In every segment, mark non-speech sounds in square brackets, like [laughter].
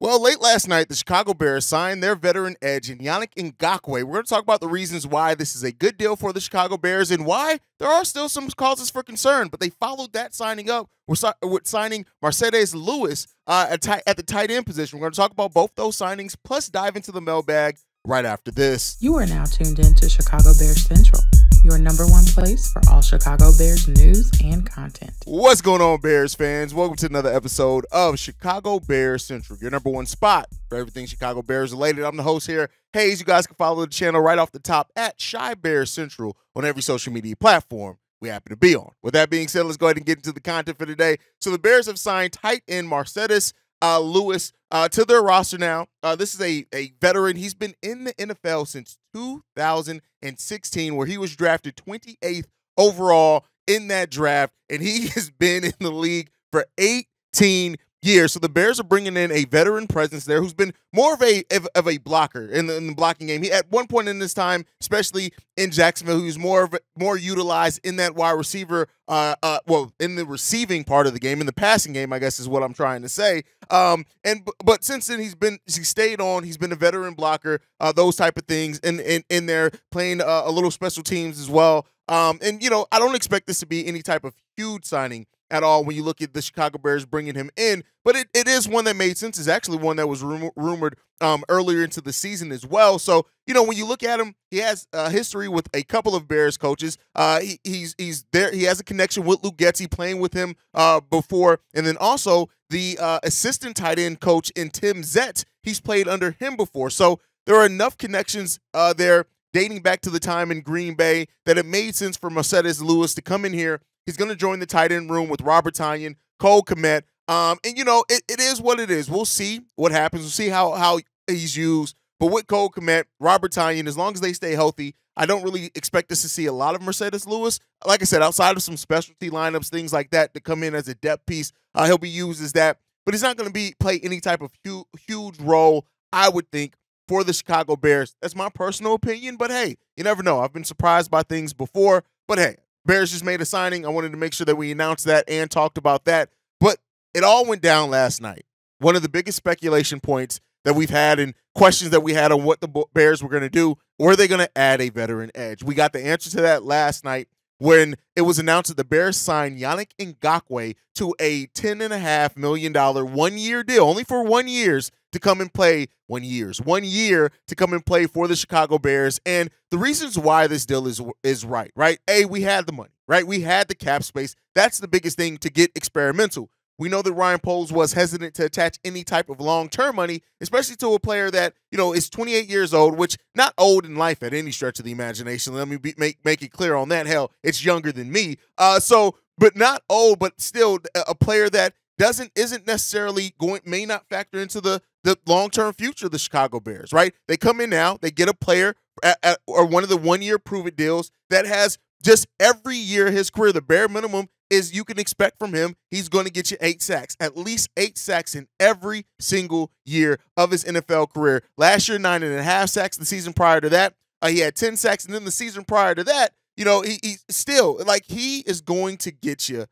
Well, late last night, the Chicago Bears signed their veteran edge in Yannick Ngakoue. We're going to talk about the reasons why this is a good deal for the Chicago Bears and why there are still some causes for concern. But they followed that signing up with, signing Marcedes Lewis uh, at the tight end position. We're going to talk about both those signings, plus dive into the mailbag right after this. You are now tuned in to Chicago Bears Central your number one place for all Chicago Bears news and content. What's going on, Bears fans? Welcome to another episode of Chicago Bears Central, your number one spot for everything Chicago Bears related. I'm the host here, Haize. You guys can follow the channel right off the top at Chi Bears Central on every social media platform we happen to be on. With that being said, let's go ahead and get into the content for today. So the Bears have signed tight end Marcedes uh, Lewis uh, to their roster now. Uh, this is a, a veteran. He's been in the NFL since 2016, where he was drafted 28th overall in that draft, and he [laughs] has been in the league for 18 years. So the Bears are bringing in a veteran presence there who's been more of a of, of a blocker in the, in the, blocking game. He at one point in this time, especially in Jacksonville, he was more of more utilized in that wide receiver. Uh, uh, well, in the receiving part of the game, in the passing game, I guess is what I'm trying to say. Um, and but since then he's been he stayed on. He's been a veteran blocker, uh, those type of things, and in, in, in there playing uh, a little special teams as well. Um, and you know, I don't expect this to be any type of huge signing at all when you look at the Chicago Bears bringing him in. But it, it is one that made sense. It's actually one that was rumor, rumored um, earlier into the season as well. So you know when you look at him, he has a history with a couple of Bears coaches. Uh, he, he's he's there. He has a connection with Luke Getsy playing with him uh, before, and then also the uh, assistant tight end coach in Tim Zett. He's played under him before. So there are enough connections uh, there dating back to the time in Green Bay that it made sense for Marcedes Lewis to come in here He's going to join the tight end room with Robert Tonyan, Cole Kmet. Um, and you know, it, it is what it is. We'll see what happens. We'll see how how he's used. But with Cole Kmet, Robert Tonyan, as long as they stay healthy, I don't really expect us to see a lot of Marcedes Lewis. Like I said, outside of some specialty lineups, things like that, to come in as a depth piece, uh, he'll be used as that. But he's not going to be play any type of huge, huge role, I would think, for the Chicago Bears. That's my personal opinion. But hey, you never know. I've been surprised by things before. But hey, Bears just made a signing. I wanted to make sure that we announced that and talked about that. But it all went down last night. One of the biggest speculation points that we've had and questions that we had on what the Bears were going to do. Were they going to add a veteran edge? We got the answer to that last night when it was announced that the Bears signed Yannick Ngakoue to a $10.5 million one year deal, only for one years to come and play one years, one year to come and play for the Chicago Bears. And the reasons why this deal is is right, right? A, we had the money, right? We had the cap space. That's the biggest thing to get experimental. We know that Ryan Poles was hesitant to attach any type of long-term money, especially to a player that you know is 28 years old, which not old in life at any stretch of the imagination. Let me be, make make it clear on that. Hell, it's younger than me. Uh, so, but not old, but still a player that doesn't isn't necessarily going may not factor into the the long term future of the Chicago Bears. Right? They come in now, they get a player at, at, or one of the one year prove it deals that has just every year his career the bare minimum is you can expect from him he's going to get you eight sacks, at least eight sacks in every single year of his NFL career. Last year, nine and a half sacks. The season prior to that, uh, he had 10 sacks. And then the season prior to that, you know, he, he still, like, he is going to get you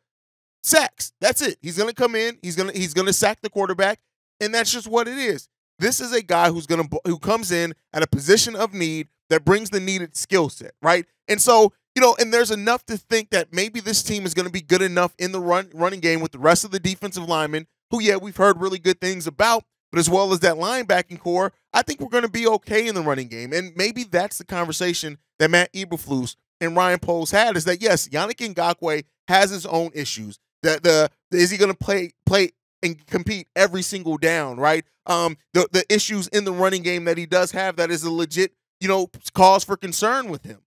sacks. That's it. He's going to come in, he's going to he's going to sack the quarterback, and that's just what it is. This is a guy who's going to who comes in at a position of need that brings the needed skill set, right? And so you know, and there's enough to think that maybe this team is going to be good enough in the run running game with the rest of the defensive linemen, who yeah we've heard really good things about, but as well as that linebacking corps, I think we're going to be okay in the running game, and maybe that's the conversation that Matt Eberflus and Ryan Poles had is that yes, Yannick Ngakoue has his own issues. That the is he going to play play and compete every single down, right? Um, the the issues in the running game that he does have that is a legit you know cause for concern with him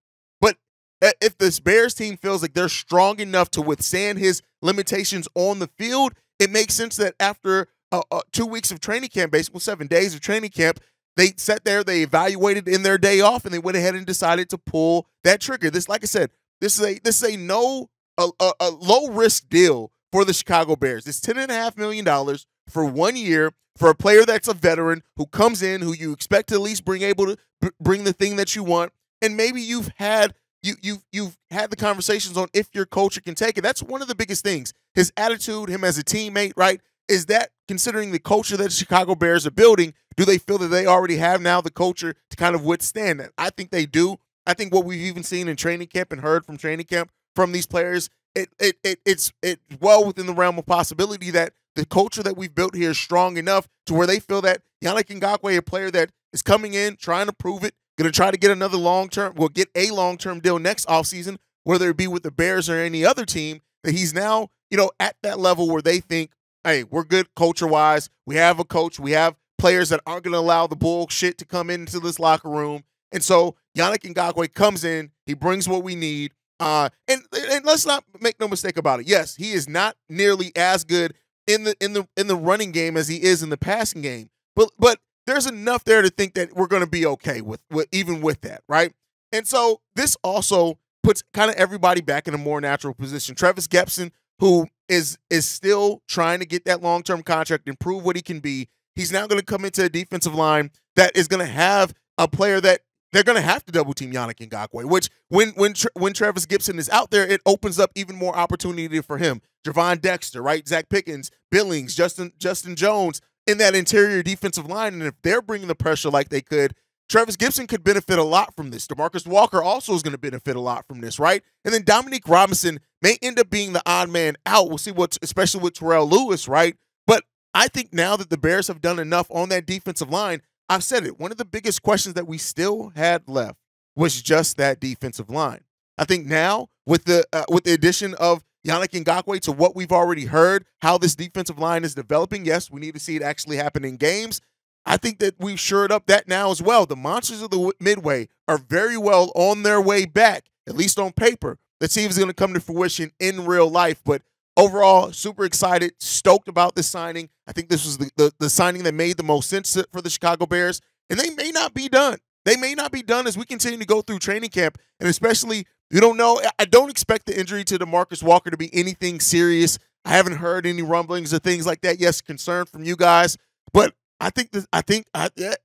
if this Bears team feels like they're strong enough to withstand his limitations on the field, it makes sense that after uh, uh, two weeks of training camp, basically seven days of training camp, they sat there, they evaluated in their day off, and they went ahead and decided to pull that trigger. This, like I said, this is a this is a no a, a, a low risk deal for the Chicago Bears. It's ten and a half million dollars for one year for a player that's a veteran who comes in, who you expect to at least bring able to bring the thing that you want, and maybe you've had you you you've had the conversations on if your culture can take it. That's one of the biggest things. His attitude, him as a teammate, right? Is that considering the culture that the Chicago Bears are building, do they feel that they already have now the culture to kind of withstand that? I think they do. I think what we've even seen in training camp and heard from training camp from these players, it, it, it it's well within the realm of possibility that the culture that we've built here is strong enough to where they feel that Yannick Ngakoue, a player that is coming in, trying to prove it, going to try to get another long term, will get a long term deal next offseason, whether it be with the Bears or any other team, that he's now, you know, at that level where they think, hey, we're good culture wise. We have a coach. We have players that aren't going to allow the bullshit to come into this locker room. And so Yannick Ngakoue comes in, he brings what we need. Uh, and and let's not make no mistake about it. Yes, he is not nearly as good in the in the in the running game as he is in the passing game. But but there's enough there to think that we're going to be okay with, with even with that, right? And so this also puts kind of everybody back in a more natural position. Trevis Gipson, who is is still trying to get that long term contract and prove what he can be, he's now going to come into a defensive line that is going to have a player that they're going to have to double team Yannick Ngakoue, which when when when Trevis Gipson is out there, it opens up even more opportunity for him. Gervon Dexter, right? Zacch Pickens, Billings, Justin Justin Jones in that interior defensive line, and if they're bringing the pressure like they could, Trevis Gipson could benefit a lot from this. Demarcus Walker also is going to benefit a lot from this, right? And then Dominique Robinson may end up being the odd man out. We'll see what, especially with Terrell Lewis, right? But I think now that the Bears have done enough on that defensive line, I've said it. One of the biggest questions that we still had left was just that defensive line. I think now with the uh, with the addition of Yannick Ngakoue to what we've already heard, how this defensive line is developing. Yes, we need to see it actually happen in games. I think that we've shored up that now as well. The Monsters of the Midway are very well on their way back, at least on paper. See if it's going to come to fruition in real life. But overall, super excited, stoked about this signing. I think this was the, the, the signing that made the most sense for the Chicago Bears. And they may not be done. They may not be done as we continue to go through training camp, and especially you don't know. I don't expect the injury to Demarcus Walker to be anything serious. I haven't heard any rumblings or things like that. Yes, concern from you guys, but I think this, I think I, yeah,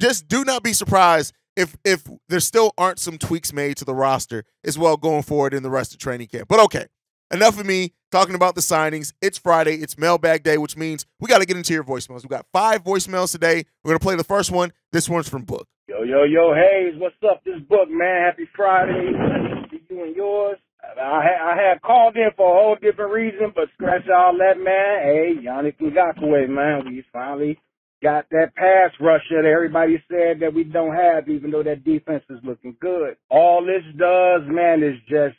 just do not be surprised if if there still aren't some tweaks made to the roster as well going forward in the rest of training camp. But okay, enough of me talking about the signings. It's Friday. It's mailbag day, which means we got to get into your voicemails. We got five voicemails today. We're gonna play the first one. This one's from Book. Yo yo yo, Haize, what's up? This Book man. Happy Friday to you and yours. I had, I had called in for a whole different reason, but scratch all that, man. Hey, Yannick Ngakoue, man. We finally got that pass rusher that everybody said that we don't have, even though that defense is looking good. All this does, man, is just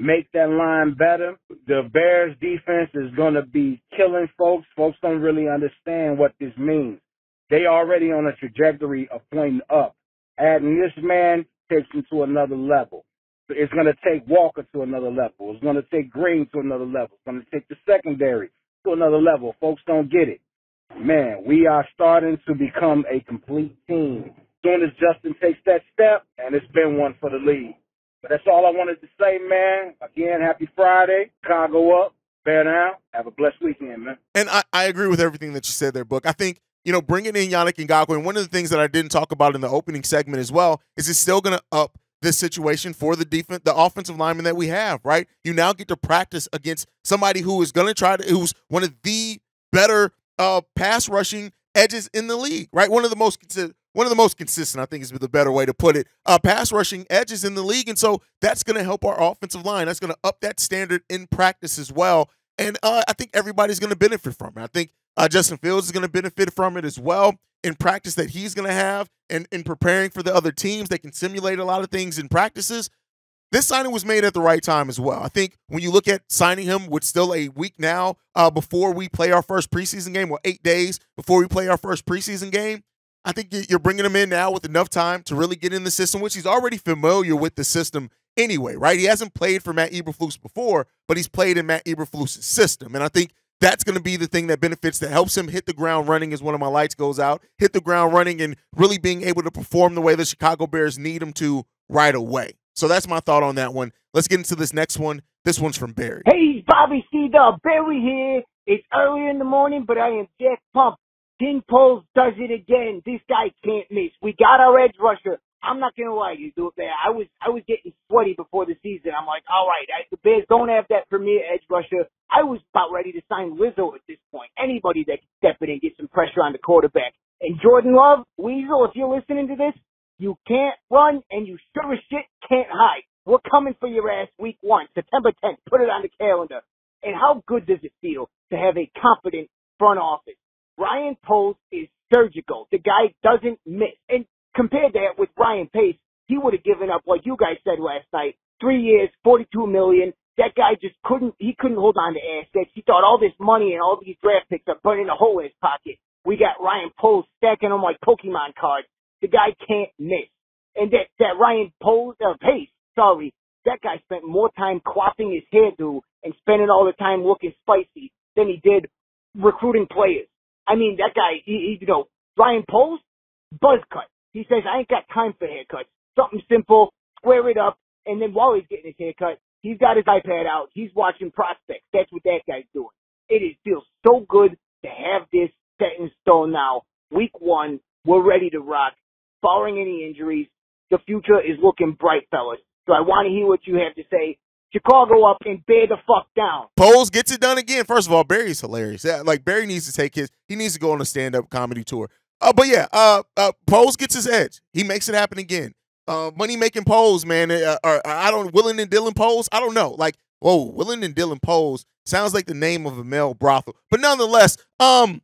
make that line better. The Bears defense is going to be killing folks. Folks don't really understand what this means. They already on a trajectory of pointing up. Adding this man takes them to another level. It's going to take Walker to another level. It's going to take Green to another level. It's going to take the secondary to another level. Folks don't get it man, we are starting to become a complete team. Soon as Justin takes that step, and it's been one for the league. But that's all I wanted to say, man. Again, happy Friday. Chicago up. Bear down. Have a blessed weekend, man. And I, I agree with everything that you said there, Book. I think, you know, bringing in Yannick Ngakoue, and one of the things that I didn't talk about in the opening segment as well is it's still going to up this situation for the defense, the offensive lineman that we have, right? You now get to practice against somebody who is going to try to, who's one of the better uh, pass rushing edges in the league, right? One of the most one of the most consistent, I think, is the better way to put it. Uh, pass rushing edges in the league, and so that's going to help our offensive line. That's going to up that standard in practice as well, and uh, I think everybody's going to benefit from it. I think uh, Justin Fields is going to benefit from it as well in practice that he's going to have, and in preparing for the other teams. They can simulate a lot of things in practices, this signing was made at the right time as well. I think when you look at signing him with still a week now uh, before we play our first preseason game, or eight days before we play our first preseason game, I think you're bringing him in now with enough time to really get in the system, which he's already familiar with the system anyway, right? He hasn't played for Matt Eberflus before, but he's played in Matt Eberflus' system. And I think that's going to be the thing that benefits that helps him hit the ground running as one of my lights goes out, hit the ground running and really being able to perform the way the Chicago Bears need him to right away. So that's my thought on that one. Let's get into this next one. This one's from Barry. Hey, Bobby C. Barry here. It's early in the morning, but I am Jack pumped. King Poles does it again. This guy can't miss. We got our edge rusher. I'm not gonna lie you, dude. Man, I was I was getting sweaty before the season. I'm like, all right, I, the Bears don't have that premier edge rusher. I was about ready to sign Lizzo at this point. Anybody that can step in and get some pressure on the quarterback. And Jordan Love, Weasel, if you're listening to this, you can't run and you sure as shit can't hide. We're coming for your ass week one, September 10th. Put it on the calendar. And how good does it feel to have a confident front office? Ryan Poles is surgical. The guy doesn't miss. And compare that with Ryan Pace, he would have given up, what you guys said last night, three years, 42 million. That guy just couldn't, he couldn't hold on to assets. He thought all this money and all these draft picks are burning a hole in his pocket. We got Ryan Poles stacking them like Pokemon cards. The guy can't miss. And that, that Ryan Poles, uh, Pace, sorry, that guy spent more time quaffing his hairdo and spending all the time looking spicy than he did recruiting players. I mean, that guy, he, he you know, Ryan Poles, buzz cut. He says, I ain't got time for haircuts. Something simple, square it up, and then while he's getting his haircut, he's got his iPad out. He's watching prospects. That's what that guy's doing. It is, feels so good to have this set in stone now. Week one, we're ready to rock. Barring any injuries, the future is looking bright, fellas. So I want to hear what you have to say. Chicago up and bear the fuck down. Poles gets it done again. First of all, Barry's hilarious. Yeah, like Barry needs to take his. He needs to go on a stand up comedy tour. Uh, but yeah, uh, uh, Poles gets his edge. He makes it happen again. Uh, money making Pose, man. Uh, or, I don't Willing and Dylan Pose. I don't know. Like, whoa, Willing and Dylan Pose sounds like the name of a male brothel. But nonetheless, um,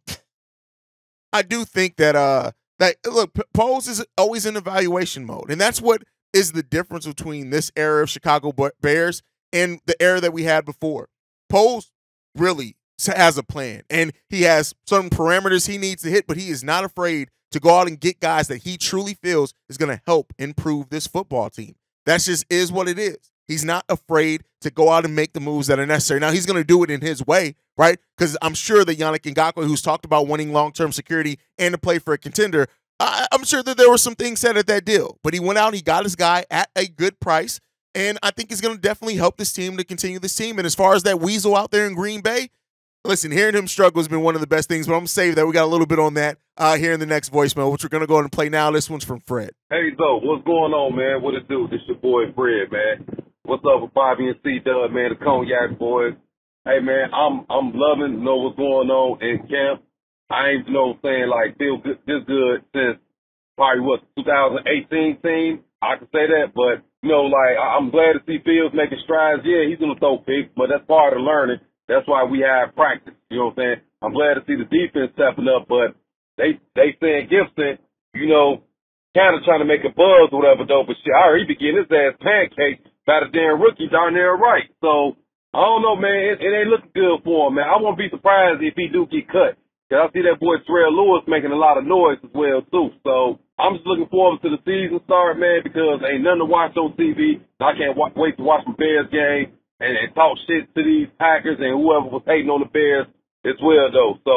I do think that uh that look, Pose is always in evaluation mode, and that's what is the difference between this era of Chicago Bears and the era that we had before. Poles really has a plan and he has certain parameters he needs to hit, but he is not afraid to go out and get guys that he truly feels is going to help improve this football team. That just is what it is. He's not afraid to go out and make the moves that are necessary. Now he's going to do it in his way, right? Because I'm sure that Yannick Ngakoue, who's talked about wanting long-term security and to play for a contender, I, am sure that there were some things said at that deal. But he went out, he got his guy at a good price, and I think he's going to definitely help this team to continue this team. And as far as that weasel out there in Green Bay, Listen, hearing him struggle has been one of the best things, but I'm save that. We got a little bit on that uh, here in the next voicemail, which we're going to go ahead and play now. This one's from Fred. Hey, Zo, what's going on, man? What it do? This your boy Fred, man. What's up with Bobby and C Dub, man? The Cognac boys. Hey, man, I'm I'm loving you know what's going on in camp. I ain't you know saying like feel good, this good since probably what 2018 team. I can say that, but you know, like I'm glad to see Fields making strides. Yeah, he's gonna throw picks, but that's part of learning. That's why we have practice. You know what I'm saying? I'm glad to see the defense stepping up, but they they saying Gipson, you know, kind of trying to make a buzz or whatever though. But shit, I already be getting his ass pancaked by the damn rookie darn near right. So I don't know, man. It, it ain't looking good for him, man. I won't be surprised if he do get cut. Cause I see that boy Terrell Lewis making a lot of noise as well too. So I'm just looking forward to the season start, man, because ain't nothing to watch on TV. I can't wa- wait to watch the Bears game and, and talk shit to these Packers and whoever was hating on the Bears as well, though. So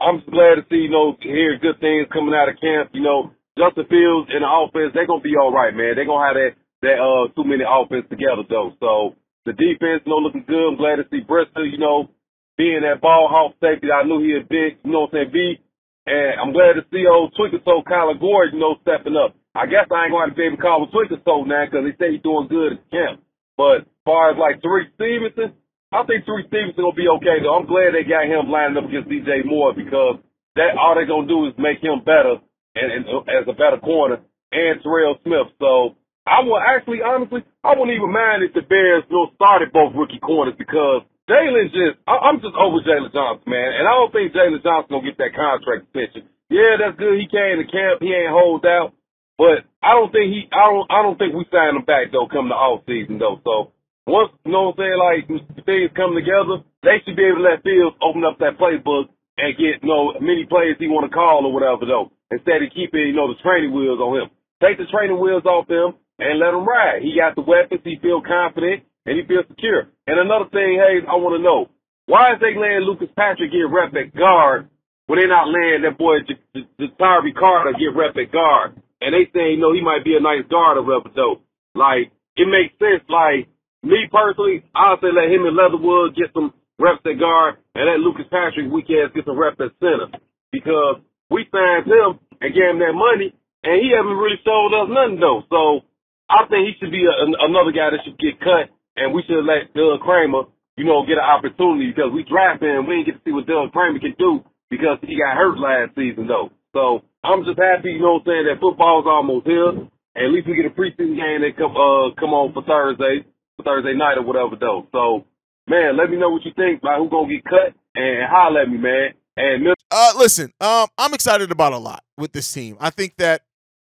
I'm just glad to see, you know, hear good things coming out of camp. You know, Justin Fields and the offense, they're gonna be all right, man. They're gonna have that that uh too many offense together though. So the defense, you know, looking good. I'm glad to see Brisker, you know, being that ball hawk safety. I knew he had big, you know what I'm saying, B. And I'm glad to see old Twinkle Toe Kyler Gordon, you know, stepping up. I guess I ain't going to be able to call him Twinkle Toe now because they say he's doing good at camp. But as far as like Tyrique Stevenson, I think Tyrique Stevenson will be okay though. I'm glad they got him lining up against DJ Moore because that all they're gonna do is make him better and, and as a better corner and Terrell Smith. So I will actually honestly I wouldn't even mind if the Bears you know, started both rookie corners because Jaylon just I, I'm just over Jaylon Johnson, man. And I don't think Jaylon Johnson gonna get that contract extension. Yeah, that's good. He came to camp, he ain't hold out. But I don't think he, I don't, I don't think we sign him back though, come the off season though. So once, you know what I'm saying, like things come together, they should be able to let Fields open up that playbook and get, you know, many players he want to call or whatever though, instead of keeping, you know, the training wheels on him. Take the training wheels off him and let him ride. He got the weapons, he feel confident, and he feels secure. And another thing, Haize, I want to know, why is they letting Lucas Patrick get rep at guard when they not letting that boy Ja'Tyre Carter get rep at guard? and they saying, know, he might be a nice guard or whatever though. Like, it makes sense. Like, me personally, I'll say let him and Leatherwood get some reps at guard and let Lucas Patrick weak ass get some reps at center. Because we signed him and gave him that money and he haven't really showed us nothing though. So I think he should be a, another guy that should get cut, and we should let Doug Kramer, you know, get an opportunity because we drafted him. We didn't get to see what Doug Kramer can do because he got hurt last season though. So I'm just happy, you know what I'm saying, that football's almost here. At least we get a preseason game that come uh come on for Thursday, for Thursday night or whatever though. So man, let me know what you think about who's gonna get cut and holler at me, man. And uh, listen, um, I'm excited about a lot with this team. I think that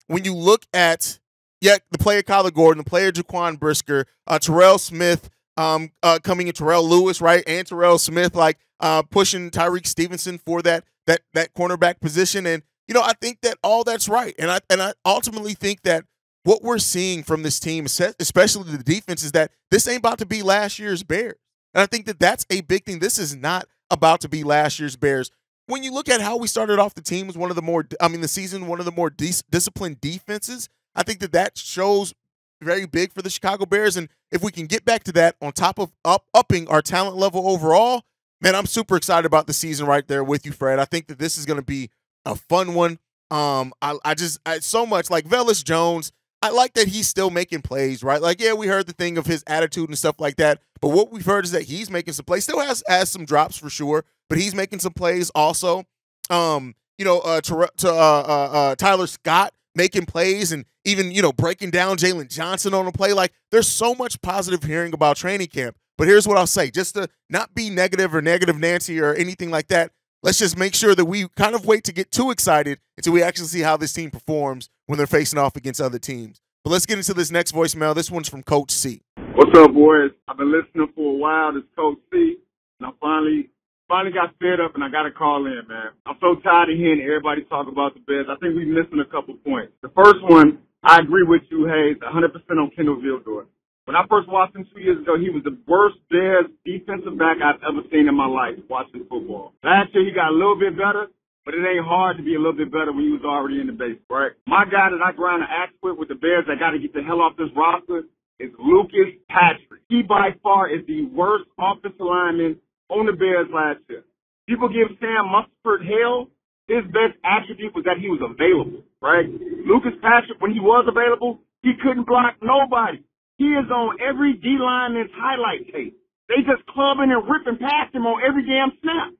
when you look at yeah, the player Kyler Gordon, the player Jaquan Brisker, uh, Terrell Smith, um, uh, coming in Terrell Lewis, right, and Terrell Smith, like uh, pushing Tyrique Stevenson for that that that cornerback position, and you know, I think that all that's right, and I and I ultimately think that what we're seeing from this team, especially the defense, is that this ain't about to be last year's Bears. And I think that that's a big thing. This is not about to be last year's Bears. When you look at how we started off the team was one of the more, I mean, the season, one of the more dis- disciplined defenses, I think that that shows very big for the Chicago Bears. And if we can get back to that on top of up upping our talent level overall, man, I'm super excited about the season right there with you, Fred. I think that this is going to be a fun one. Um, I, I just I, so much like Velus Jones. I like that he's still making plays, right? Like, yeah, we heard the thing of his attitude and stuff like that, but what we've heard is that he's making some plays. Still has has some drops for sure, but he's making some plays also. Um, you know, uh, to, to uh, uh, uh, Tyler Scott making plays and even you know breaking down Jaylon Johnson on a play. Like, there's so much positive hearing about training camp. But here's what I'll say, just to not be negative or negative Nancy or anything like that. Let's just make sure that we kind of wait to get too excited until we actually see how this team performs when they're facing off against other teams. But let's get into this next voicemail. This one's from Coach C. What's up, boys? I've been listening for a while. This Coach C, and I finally finally got fed up and I got to call in, man. I'm so tired of hearing everybody talk about the Bears. I think we're missing a couple points. The first one, I agree with you, Haize, 100% on Kindle Vildor. When I first watched him two years ago, he was the worst Bears defensive back I've ever seen in my life watching football. Last year, he got a little bit better, but it ain't hard to be a little bit better when he was already in the base, right? My guy that I grind an axe with with the Bears that got to get the hell off this roster is Lucas Patrick. He by far is the worst offensive lineman on the Bears last year. People give Sam Mustipher hell. His best attribute was that he was available, right? Lucas Patrick, when he was available, he couldn't block nobody. He is on every D line lineman's highlight tape. They just clubbing and ripping past him on every damn snap.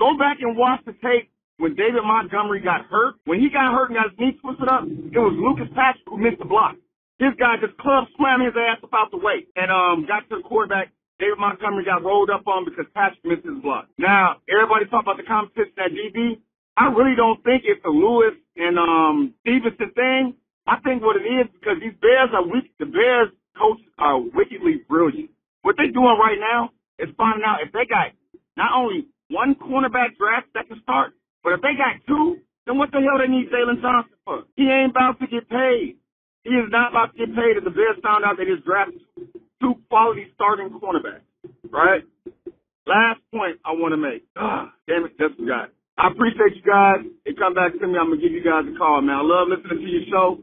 Go back and watch the tape when David Montgomery got hurt. When he got hurt and got his knee twisted up, it was Lucas Patrick who missed the block. This guy just club slammed his ass up out the way and um got to the quarterback. David Montgomery got rolled up on because Patrick missed his block. Now, everybody talk about the competition at DB. I really don't think it's the Lewis and um Stevenson thing. I think what it is because these Bears are weak. The Bears coaches are wickedly brilliant. What they're doing right now is finding out if they got not only one cornerback draft that can start, but if they got two, then what the hell they need Jaylon Johnson for? He ain't about to get paid. He is not about to get paid if the Bears found out they just drafted two quality starting cornerbacks, right? Last point I want to make. Ah, damn it, just forgot. I appreciate you guys. They come back to me. I'm gonna give you guys a call, man. I love listening to your show.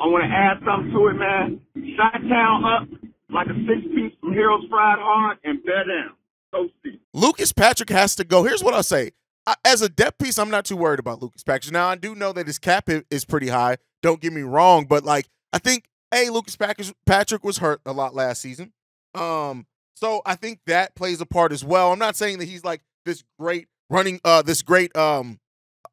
I want to add something to it, man. Shot town up like a six piece from Harold's Fried Hard and bear down. See. Lucas Patrick has to go. Here's what I'll say. As a depth piece, I'm not too worried about Lucas Patrick. Now, I do know that his cap is pretty high. Don't get me wrong, but like I think, a Lucas Patrick was hurt a lot last season. Um, so I think that plays a part as well. I'm not saying that he's like this great running, uh, this great um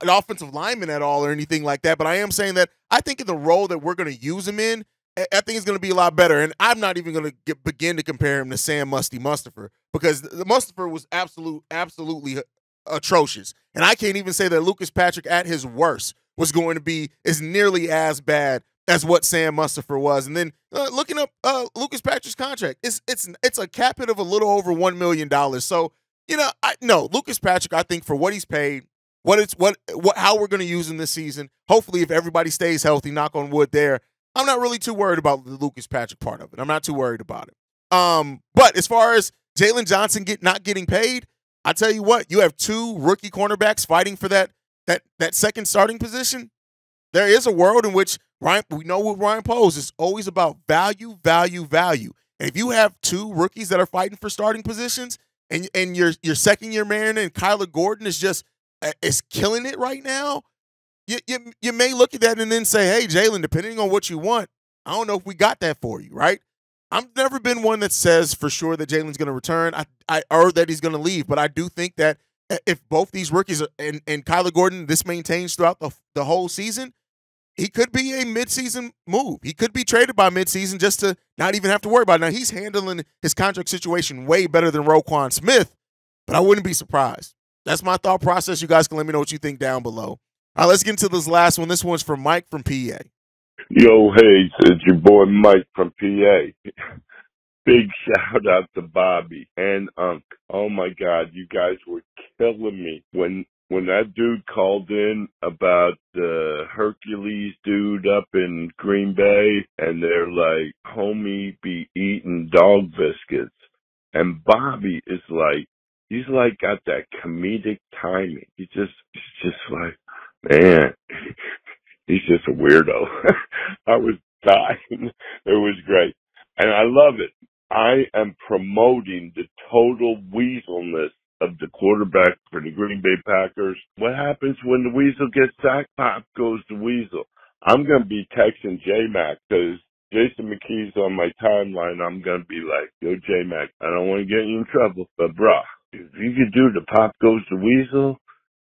an offensive lineman at all or anything like that, but I am saying that I think in the role that we're going to use him in, I think it's going to be a lot better. And I'm not even going to begin to compare him to Sam Musty Mustipher because the Mustipher was absolute, absolutely atrocious. And I can't even say that Lucas Patrick at his worst was going to be as nearly as bad as what Sam Mustipher was. And then uh, looking up uh, Lucas Patrick's contract, it's it's it's a cap hit of a little over one million dollars. So you know, I no Lucas Patrick. I think for what he's paid, what it's what what how we're going to use him this season. Hopefully, if everybody stays healthy, knock on wood. There, I'm not really too worried about the Lucas Patrick part of it. I'm not too worried about it. Um, but as far as Jaylon Johnson get not getting paid, I tell you what, you have two rookie cornerbacks fighting for that that that second starting position. There is a world in which Ryan, we know what Ryan Poles is always about value, value, value. And if you have two rookies that are fighting for starting positions, and and your your second year man and Kyler Gordon is just uh, is killing it right now, you, you, you may look at that and then say, hey, Jaylon, depending on what you want, I don't know if we got that for you, right? I've never been one that says for sure that Jaylon's going to return, I, I, or that he's going to leave. But I do think that uh, if both these rookies and, and Kyler Gordon this maintains throughout the, the whole season, he could be a midseason move. He could be traded by midseason just to not even have to worry about it. Now, he's handling his contract situation way better than Roquan Smith, but I wouldn't be surprised. That's my thought process. You guys can let me know what you think down below. All right, let's get into this last one. This one's from Mike from PA. Yo, hey, it's your boy Mike from PA. [laughs] Big shout out to Bobby and Unc. Oh my God, you guys were killing me when when that dude called in about the Hercules dude up in Green Bay and they're like, homie be eating dog biscuits. And Bobby is like, he's like got that comedic timing. He just, he's just like, man, [laughs] he's just a weirdo. [laughs] I was dying. [laughs] It was great. And I love it. I am promoting the total weaselness of the quarterback for the Green Bay Packers. What happens when the Weasel gets sacked? Pop goes the Weasel. I'm going to be texting J-Mac because Jason McKie's on my timeline. I'm going to be like, yo, J-Mac, I don't want to get you in trouble, but bruh, if you could do the Pop goes the Weasel,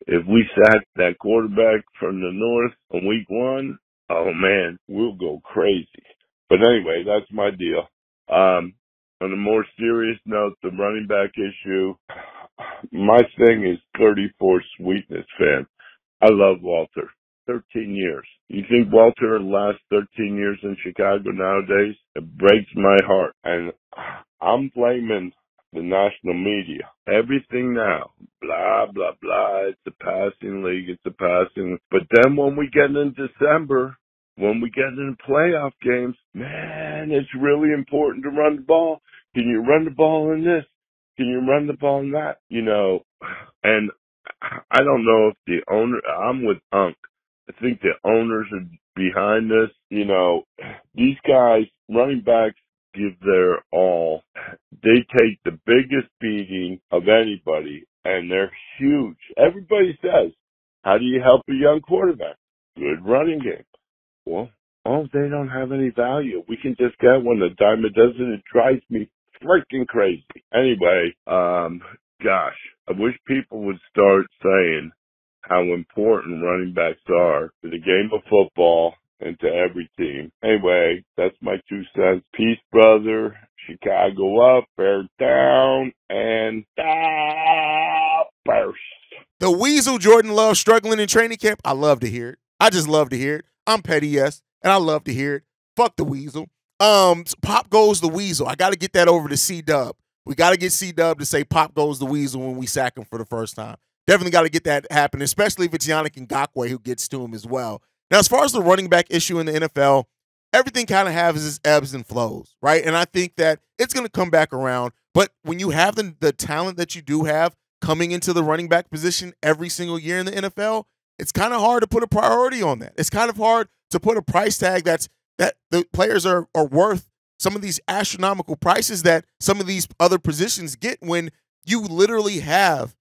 if we sack that quarterback from the North on week one, oh man, we'll go crazy. But anyway, that's my deal. Um, on a more serious note, the running back issue, my thing is 34 sweetness fan. I love Walter. 13 years. You think Walter will last 13 years in Chicago nowadays? It breaks my heart. And I'm blaming the national media. Everything now, blah, blah, blah. It's a passing league. It's a passing. But then when we get in December, when we get in playoff games, man, it's really important to run the ball. Can you run the ball in this? Can you run the ball in that? You know, and I don't know if the owner, I'm with Unc. I think the owners are behind this. You know, these guys, running backs, give their all. They take the biggest beating of anybody, and they're huge. Everybody says, how do you help a young quarterback? Good running game. Well, oh, they don't have any value. We can just get one. The diamond doesn't. It drives me freaking crazy. Anyway, um, gosh, I wish people would start saying how important running backs are to the game of football and to every team. Anyway, that's my two cents. Peace, brother. Chicago up, bear down, and burst. The Weasel Jordan Love struggling in training camp. I love to hear it. I just love to hear it. I'm petty, yes, and I love to hear it. Fuck the Weasel. Um, Pop goes the Weasel. I got to get that over to C Dub. We got to get C Dub to say Pop goes the Weasel when we sack him for the first time. Definitely got to get that happen, especially if it's Yannick Ngakoue who gets to him as well. Now, as far as the running back issue in the NFL, everything kind of has its ebbs and flows, right? And I think that it's going to come back around. But when you have the, the talent that you do have coming into the running back position every single year in the NFL, it's kind of hard to put a priority on that. It's kind of hard to put a price tag that's that the players are are worth some of these astronomical prices that some of these other positions get when you literally have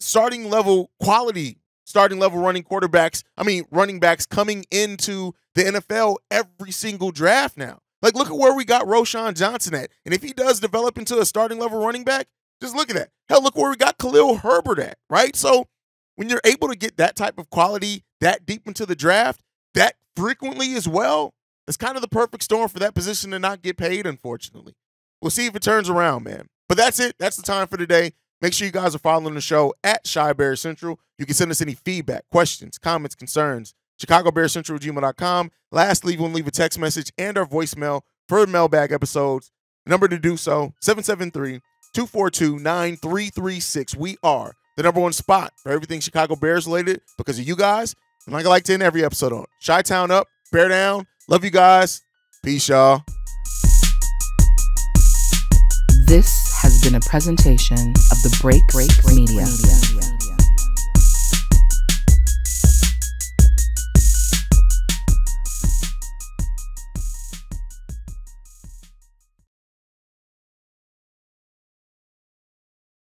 starting level quality starting level running quarterbacks, I mean running backs coming into the NFL every single draft now. Like look at where we got Roschon Johnson at. And if he does develop into a starting level running back, just look at that. Hell, look where we got Khalil Herbert at, right? So when you're able to get that type of quality that deep into the draft, that frequently as well, it's kind of the perfect storm for that position to not get paid, unfortunately. We'll see if it turns around, man. But that's it. That's the time for today. Make sure you guys are following the show at Chi Bear Central. You can send us any feedback, questions, comments, concerns. Chicago Bear Central gmail.com. Lastly, you want leave a text message and our voicemail for mailbag episodes. The number to do so 773 242 9336. We are the number one spot for everything Chicago Bears related because of you guys. And like I like to end every episode on Chi Town up, Bear down. Love you guys. Peace, y'all. This has been a presentation of the Break Break Media. Media.